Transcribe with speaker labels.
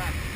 Speaker 1: back.